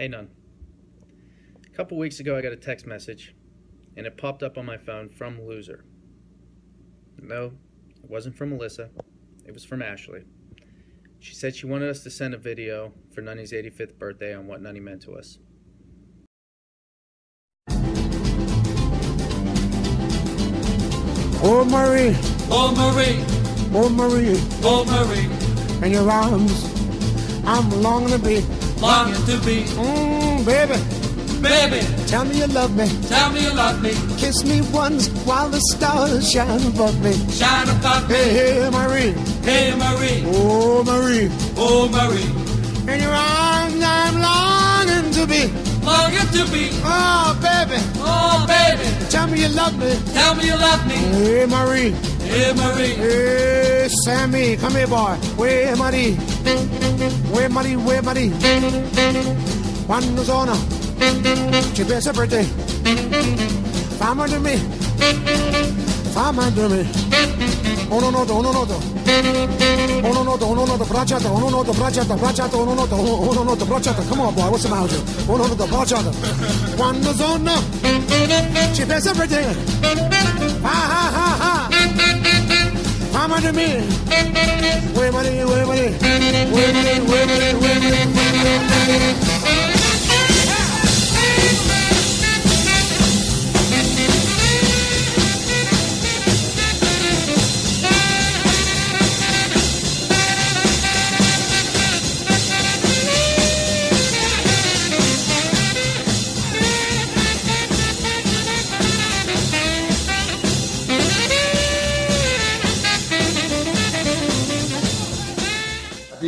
Hey, Nun. A couple weeks ago, I got a text message, and it popped up on my phone from Loser. No, it wasn't from Melissa. It was from Ashley. She said she wanted us to send a video for Nunny's 85th birthday on what Nunny meant to us. Oh Marie, Oh Marie, oh Marie, oh Marie, in your arms, I'm longing to be. Longing to be, Mmm, baby, baby. tell me you love me. Tell me you love me, Kiss me once while the stars shine above me. shine above me. Hey, hey, Marie, Hey Marie, oh Marie, oh Marie, in your arms, I'm longing to be. longing to be, Oh, baby, oh baby. tell me you love me. Tell me you love me, Hey, Marie, hey Marie, hey, Sammy, come here, boy. Where Marie? Where Marie? Where Marie? Quando sono? Ci pensa per te. Fammi da me. Fammi da me. Uno noto, uno noto. Uno noto, uno noto, bracciata, uno noto, bracciata, bracciata, uno noto, uno noto, bracciata. Come on, boy, what's the matter? Uno noto, bracciata. Quando sono? Ci pensa per te. Ha ha ha ha. Fammi da me. Where Marie? Where Marie? Where Marie? Where Marie? Where Marie?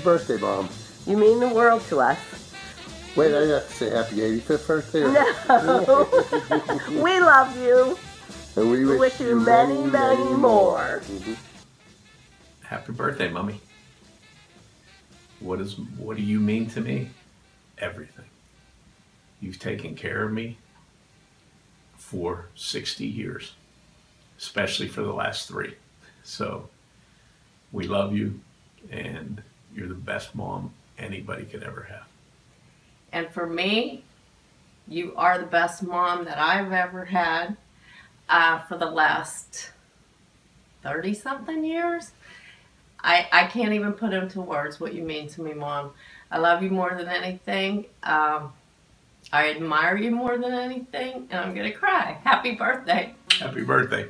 Happy birthday, Mom. You mean the world to us. Wait, I have to say happy 85th birthday. or- No. we love you. And we We wish, wish you many, many more. Mhm. Happy birthday, Mummy. What is what do you mean to me? Everything. You've taken care of me for 60 years, especially for the last 3. So we love you and you're the best mom anybody could ever have. And for me, you are the best mom that I've ever had uh, for the last 30 something years. I, I can't even put into words what you mean to me, Mom. I love you more than anything. Um, I admire you more than anything, and I'm going to cry. Happy birthday. Happy birthday.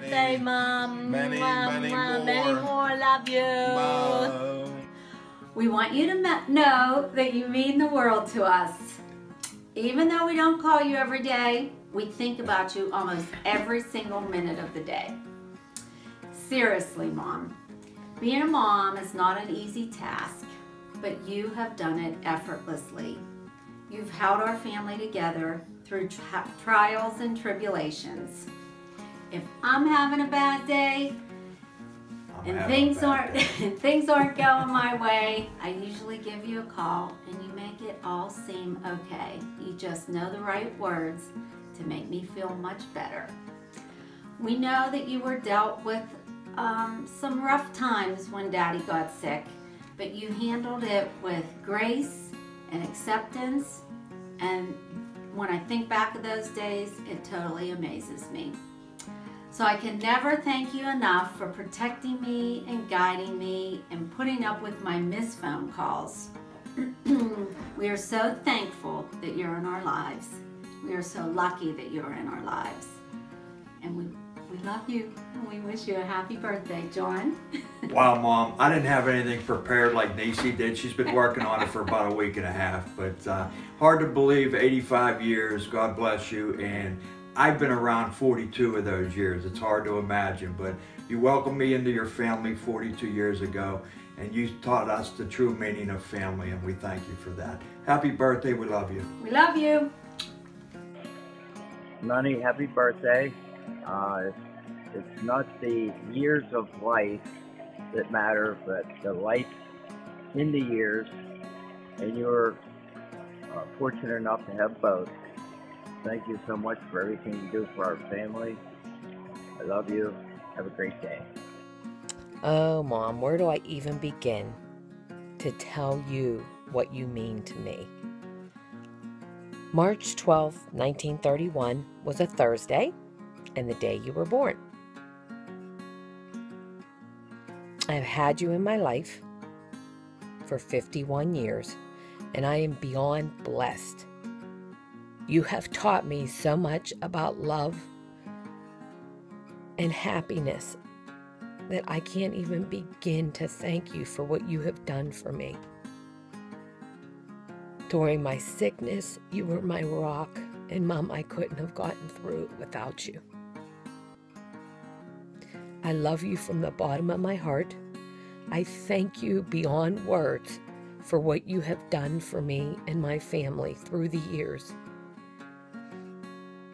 Birthday, Mom. many, many more. Many more. Love you. Mom. We want you to know that you mean the world to us. Even though we don't call you every day, we think about you almost every single minute of the day. Seriously, Mom. Being a mom is not an easy task, but you have done it effortlessly. You've held our family together through trials and tribulations. If I'm having a bad day, and things aren't things aren't going my way, I usually give you a call and you make it all seem okay. You just know the right words to make me feel much better. We know that you were dealt with um, some rough times when Daddy got sick, but you handled it with grace and acceptance. And when I think back of those days, it totally amazes me. So I can never thank you enough for protecting me and guiding me and putting up with my missed phone calls. we are so thankful that you're in our lives. We are so lucky that you're in our lives. And we, we love you and we wish you a happy birthday, John. Wow, Mom, I didn't have anything prepared like Nacy did. She's been working on it for about a week and a half, but uh, hard to believe 85 years, God bless you. And I've been around 42 of those years. It's hard to imagine, but you welcomed me into your family 42 years ago, and you taught us the true meaning of family, and we thank you for that. Happy birthday, we love you. We love you. Nunny, happy birthday. Uh, it's, it's not the years of life that matter, but the life in the years, and you're uh, fortunate enough to have both. Thank you so much for everything you do for our family. I love you. Have a great day. Oh, Mom, where do I even begin? to tell you what you mean to me. March 12, 1931 was a Thursday and the day you were born. I've had you in my life for 51 years and I am beyond blessed. You have taught me so much about love and happiness that I can't even begin to thank you for what you have done for me. During my sickness, you were my rock, and Mom, I couldn't have gotten through it without you. I love you from the bottom of my heart. I thank you beyond words for what you have done for me and my family through the years.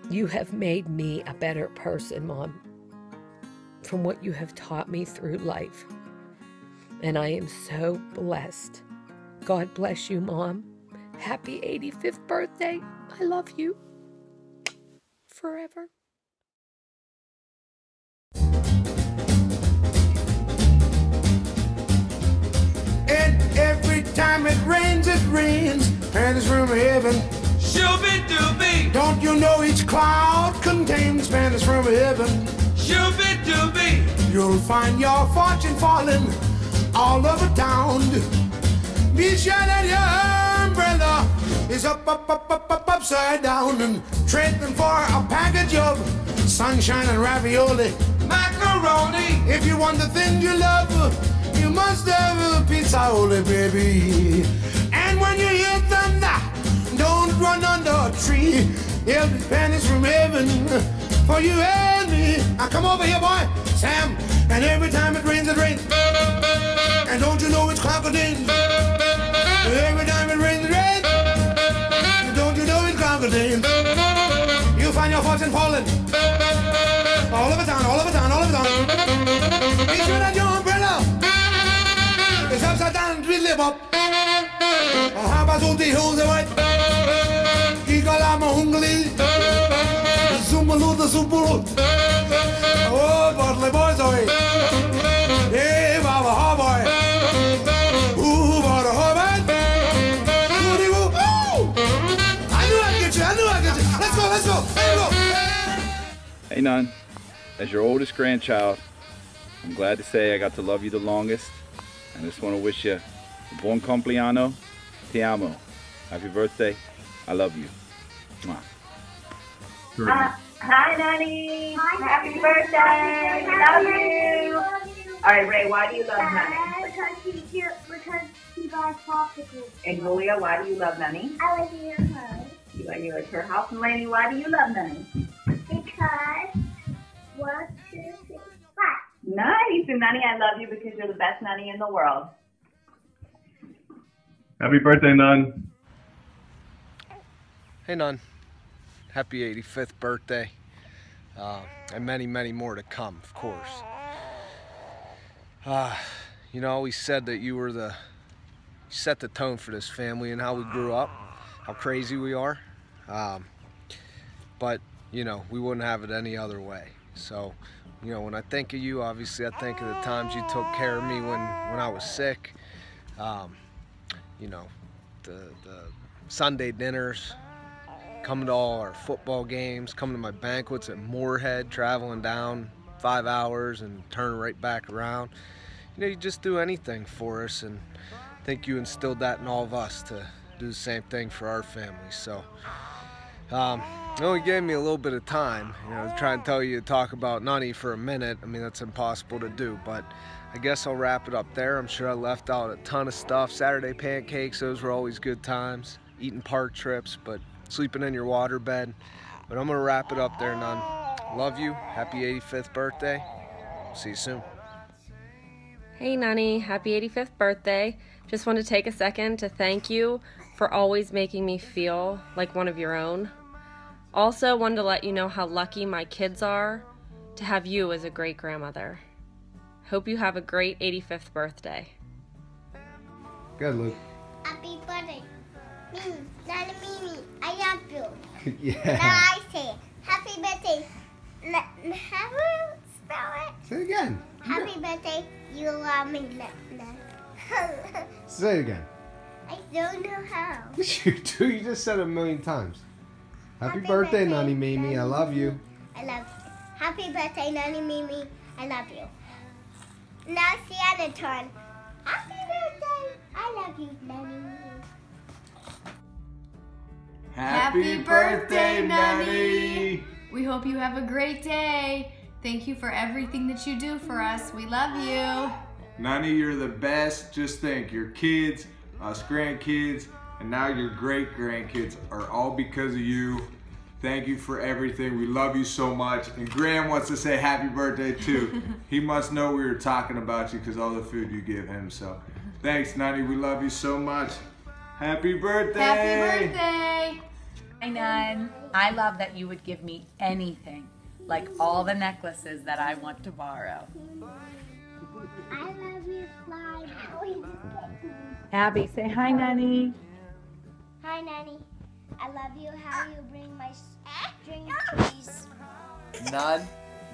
You have made me a better person, Mom, from what you have taught me through life. And I am so blessed. God bless you, Mom. Happy 85th birthday. I love you. Forever. And every time it rains, it rains. And it's from heaven. Shooby dooby. Don't you know each cloud contains Spanish from heaven? Shooby dooby. You'll find your fortune falling all over town. Be sure that your umbrella is up, up, up, up, up, upside down and trading for a package of sunshine and ravioli. Macaroni. If you want the things you love, you must have a pizza, baby. Don't under a tree. Be pennies from heaven for you and me. Now come over here, boy, Sam. And every time it rains, it rains. And don't you know it's crocodile? Every time it rains, it rains. Don't you know it's crocodile? You find your fortune falling. All over town, all over town, all over town. Be sure that your umbrella is upside down, twiddly bop. Habasuti hills away. Igalama hungli. Zumbaluta zumpalut. Oh, Bartley boys away. Hey, Baba Hawboy. Ooh, Baba Hawboy. Goody woo. I knew I'd get you, I knew I'd get you. Let's go, let's go. We go. Hey, Nun. As your oldest grandchild, I'm glad to say I got to love you the longest. I just want to wish you a bon compleanno, te amo. Happy birthday. I love you. Mwah. Uh, hi, Nanny. Happy birthday. Love you. All right, Ray, why do you love Nanny? Because he, do- because he buys popsicles. And Julia, why do you love Nanny? I like your clothes. You like you like her house. And Laney, why do you love Nanny? Because one, two, three, five. Nice. And Nanny, I love you because you're the best nanny in the world. Happy birthday, Nun. Hey, Nun. Happy 85th birthday. Uh, and many, many more to come, of course. Uh, you know, we said that you were the, you set the tone for this family and how we grew up, how crazy we are. Um, but, you know, we wouldn't have it any other way. So, you know, when I think of you, obviously I think of the times you took care of me when, when I was sick. Um, you know, the, the Sunday dinners, coming to all our football games, coming to my banquets at Moorhead, traveling down five hours and turning right back around. You know, you just do anything for us, and I think you instilled that in all of us to do the same thing for our family. So, um, it only gave me a little bit of time, you know, to tell you to talk about Nunny for a minute. I mean, that's impossible to do, but I guess I'll wrap it up there. I'm sure I left out a ton of stuff. Saturday pancakes, those were always good times. Eating park trips, but sleeping in your water bed. But I'm gonna wrap it up there, Nun. Love you. Happy 85th birthday. See you soon. Hey, Nunny, happy 85th birthday. Just want to take a second to thank you for always making me feel like one of your own. Also, wanted to let you know how lucky my kids are to have you as a great grandmother. Hope you have a great 85th birthday. Good, Luke. Happy birthday. Nana Mimi, I love you. Now. I say, happy birthday. N- How do you spell it? Say it again. Happy birthday, you love me. Say it again. I don't know how. You do. You just said it a million times. Happy, birthday, Nani Mimi. I love you. I love you. Happy birthday, Nani Mimi. I love you. Now Sienna turn. Happy birthday. I love you, Nani Happy birthday, Nani! We hope you have a great day. Thank you for everything that you do for us. We love you. Nani, you're the best. Just think, your kids, us grandkids, and now your great grandkids are all because of you. Thank you for everything. We love you so much. And Graham wants to say happy birthday too. he must know we were talking about you because all the food you give him. So thanks, Nani. We love you so much. Happy birthday! Happy birthday! Hi, Nun. Um, I love that you would give me anything, like all the necklaces that I want to borrow. I love you, Slide. Abby, say hi, Nanny. Hi, Nanny. I love you how you bring my string of cheese. Nun,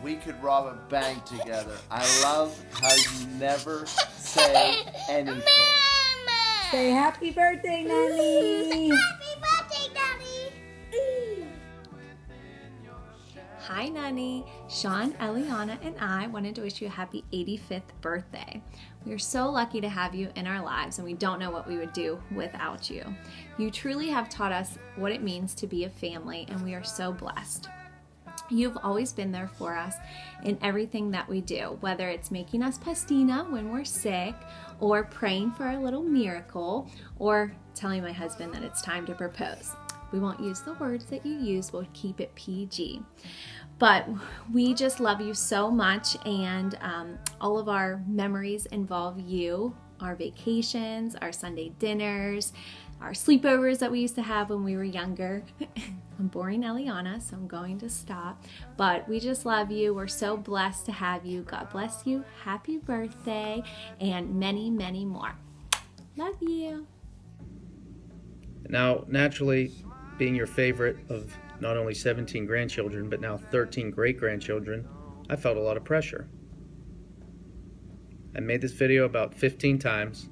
we could rob a bank together. I love how you never say anything. Say happy birthday, Nani. Happy birthday, Daddy. Hi, Nani. Sean, Eliana, and I wanted to wish you a happy 85th birthday. We are so lucky to have you in our lives, and we don't know what we would do without you. You truly have taught us what it means to be a family, and we are so blessed. You've always been there for us in everything that we do, whether it's making us pastina when we're sick, or praying for a little miracle, or telling my husband that it's time to propose. We won't use the words that you use, we'll keep it PG. But we just love you so much, and um, all of our memories involve you our vacations, our Sunday dinners, our sleepovers that we used to have when we were younger. I'm boring Eliana, so I'm going to stop. But we just love you. We're so blessed to have you. God bless you. Happy birthday, and many, many more. Love you. Now, naturally, being your favorite of not only 17 grandchildren, but now 13 great grandchildren, I felt a lot of pressure. I made this video about 15 times,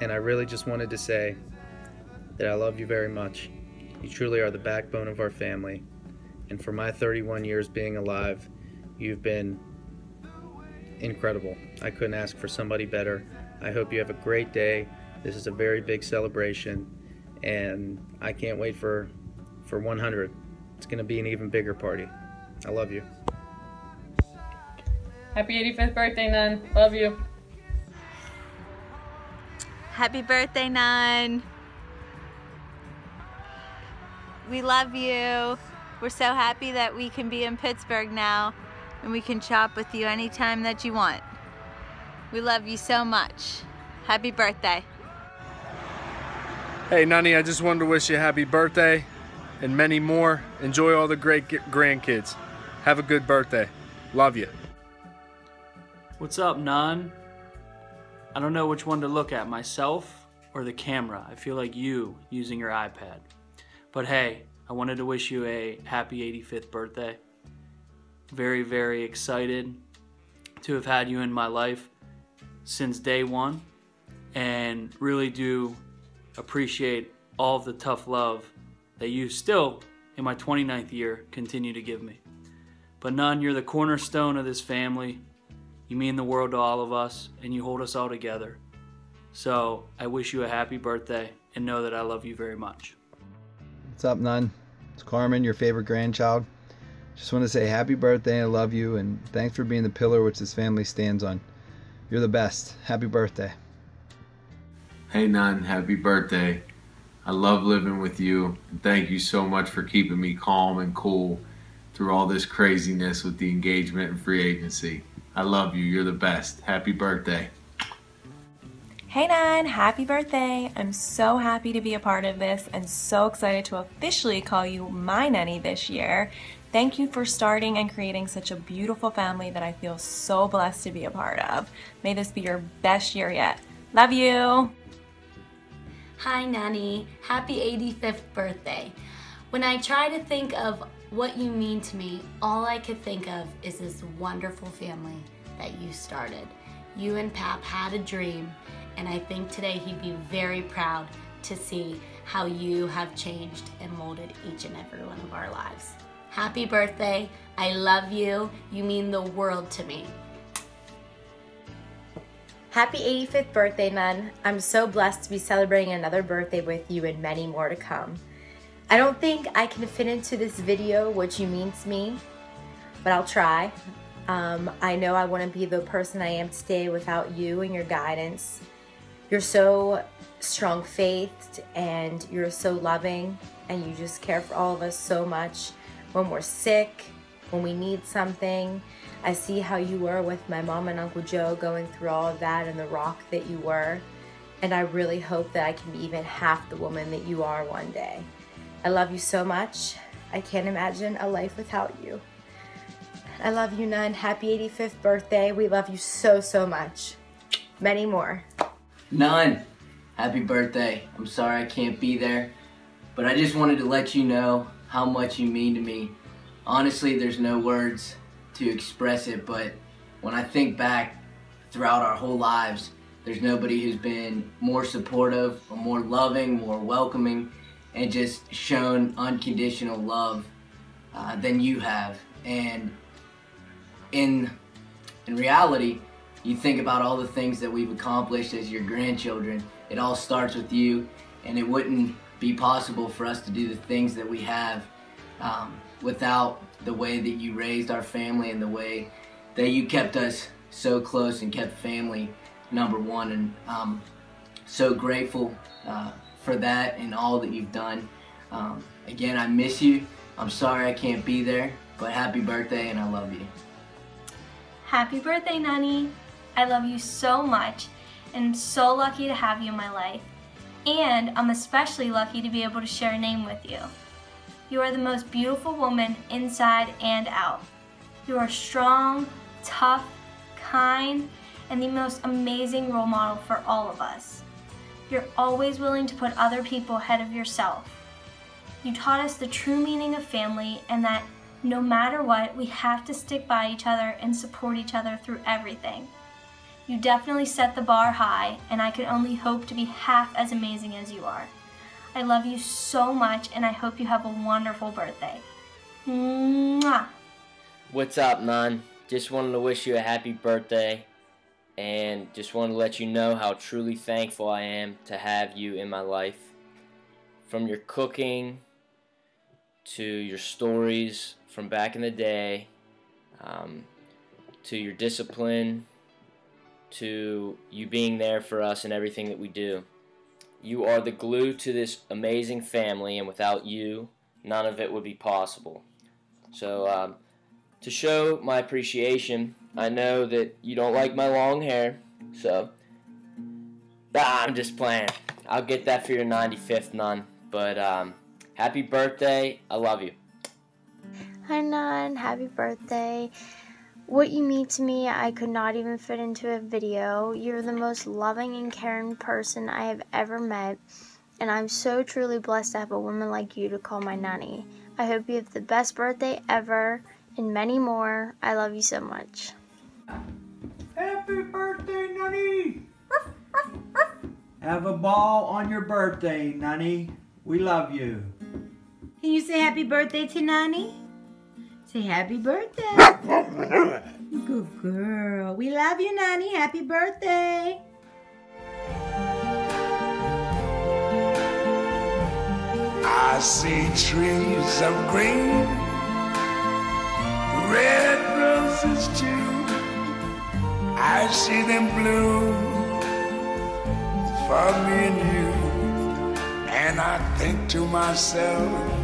and I really just wanted to say that I love you very much. You truly are the backbone of our family, and for my 31 years being alive, you've been incredible. I couldn't ask for somebody better. I hope you have a great day. This is a very big celebration, and I can't wait for for 100. It's going to be an even bigger party. I love you. Happy 85th birthday, Nun. Love you. Happy birthday, Nun. We love you. We're so happy that we can be in Pittsburgh now and we can shop with you anytime that you want. We love you so much. Happy birthday. Hey, Nani, I just wanted to wish you a happy birthday and many more. Enjoy all the great grandkids. Have a good birthday. Love you. What's up, Nun? I don't know which one to look at, myself or the camera. I feel like you using your iPad. But hey, I wanted to wish you a happy 85th birthday. Very, very excited to have had you in my life since day one and really do appreciate all the tough love that you still, in my 29th year, continue to give me. But Nun, you're the cornerstone of this family. You mean the world to all of us, and you hold us all together. So I wish you a happy birthday and know that I love you very much. What's up, Nun? It's Carmen, your favorite grandchild. Just want to say happy birthday. I love you, and thanks for being the pillar which this family stands on. You're the best. Happy birthday. Hey, Nun, happy birthday. I love living with you. And thank you so much for keeping me calm and cool through all this craziness with the engagement and free agency. I love you. You're the best. Happy birthday. Hey Nan, happy birthday! I'm so happy to be a part of this and so excited to officially call you my nanny this year. Thank you for starting and creating such a beautiful family that I feel so blessed to be a part of. May this be your best year yet. Love you! Hi, Nanny. Happy 85th birthday. When I try to think of what you mean to me, all I could think of is this wonderful family that you started. you and Pap had a dream, and I think today he'd be very proud to see how you have changed and molded each and every one of our lives. Happy birthday. I love you. You mean the world to me. Happy 85th birthday, Nun. I'm so blessed to be celebrating another birthday with you and many more to come. I don't think I can fit into this video what you mean to me, but I'll try. Um, I know I wouldn't be the person I am today without you and your guidance. You're so strong-faithed and you're so loving and you just care for all of us so much when we're sick, when we need something. I see how you were with my mom and Uncle Joe going through all of that and the rock that you were. And I really hope that I can be even half the woman that you are one day. I love you so much. I can't imagine a life without you. I love you, Nun. Happy 85th birthday. We love you so, so much. Many more. Nun, happy birthday. I'm sorry I can't be there, but I just wanted to let you know how much you mean to me. Honestly, there's no words to express it, but when I think back throughout our whole lives, there's nobody who's been more supportive or more loving, more welcoming, and just shown unconditional love uh, than you have. And in in reality, you think about all the things that we've accomplished as your grandchildren. It all starts with you, and it wouldn't be possible for us to do the things that we have um, without the way that you raised our family and the way that you kept us so close and kept family number one. And um, so grateful uh, for that and all that you've done. Um, again, I miss you. I'm sorry I can't be there, but happy birthday and I love you. Happy birthday, Nani. I love you so much and I'm so lucky to have you in my life. And I'm especially lucky to be able to share a name with you. You are the most beautiful woman inside and out. You are strong, tough, kind, and the most amazing role model for all of us. You're always willing to put other people ahead of yourself. You taught us the true meaning of family and that no matter what, we have to stick by each other and support each other through everything. You definitely set the bar high, and I can only hope to be half as amazing as you are. I love you so much, and I hope you have a wonderful birthday. Mwah! What's up, Nun? Just wanted to wish you a happy birthday and just wanted to let you know how truly thankful I am to have you in my life. From your cooking to your stories from back in the day, um, to your discipline, to you being there for us in everything that we do. You are the glue to this amazing family, and without you, none of it would be possible. So, um, to show my appreciation, I know that you don't like my long hair, so ah, I'm just playing. I'll get that for your 95th, Nun. But um, happy birthday. I love you. Hi, Nan. Happy birthday. What you mean to me, I could not even fit into a video. You're the most loving and caring person I have ever met, and I'm so truly blessed to have a woman like you to call my nanny. I hope you have the best birthday ever and many more. I love you so much. Happy birthday, Nanny! Have a ball on your birthday, Nanny. We love you. Can you say happy birthday to Nani? Say happy birthday. Good girl. We love you, Nani. Happy birthday. I see trees of green, red roses too. I see them bloom for me and you. And I think to myself,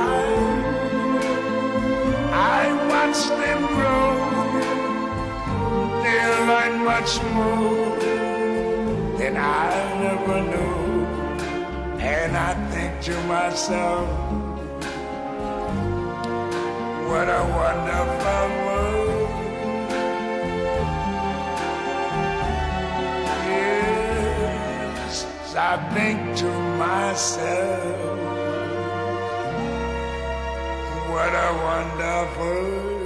Much more than I never knew. And I think to myself, what a wonderful world. Yes, I think to myself, what a wonderful